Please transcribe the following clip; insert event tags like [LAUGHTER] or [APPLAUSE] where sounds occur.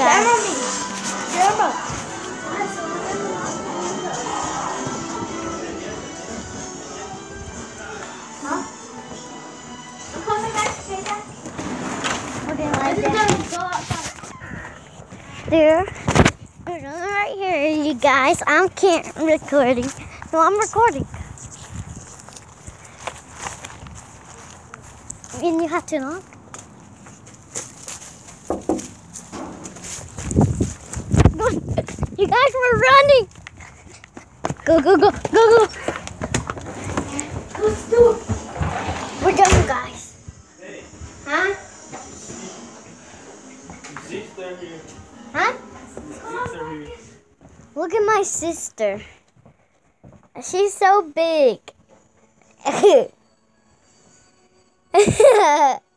Camera. Camera. Huh? There. Right here, you guys. I'm can't recording. No, I'm recording. And you have to knock. You guys were running. Go, go, go, go, go. Let's do it. We're done, guys. Hey, Huh? Huh? Look at my sister. She's so big. [LAUGHS] [LAUGHS]